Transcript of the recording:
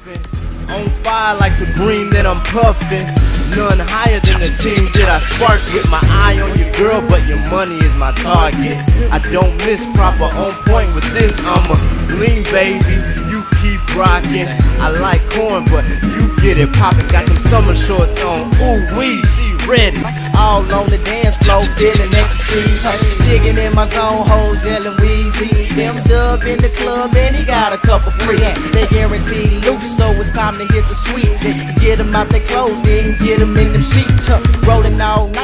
On fire like the green that I'm puffin'. None higher than the team that I spark with. My eye on your girl, but your money is my target. I don't miss proper on point with this. I'm a lean baby. You keep rockin'. I like corn, but you get it poppin'. Got them summer shorts on. Ooh wee, she ready. All on the dance floor, feeling ecstasy. Digging in my zone, hoes yelling Weezy. Them dub in the club, and he got a couple free. They guarantee so time to hit the sweet. Get them out their clothes, then get them in them sheets. Huh. Rolling all night,